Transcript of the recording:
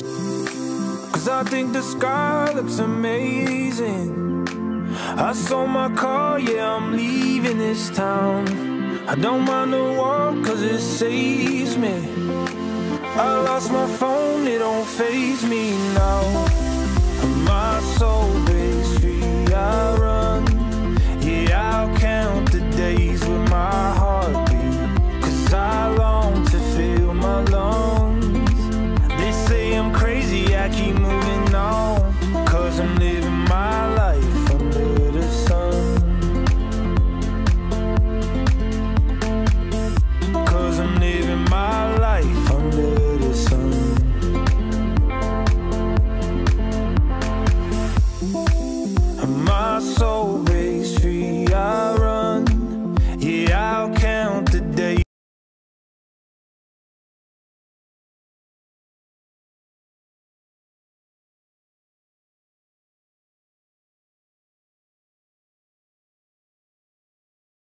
I think the sky looks amazing. I sold my car, yeah, I'm leaving this town. I don't mind the walk, cause it saves me. I lost my phone, it don't phase me now. My soul run. I keep moving on. Cause I'm living my life under the sun. Cause I'm living my life under the sun. And my soul.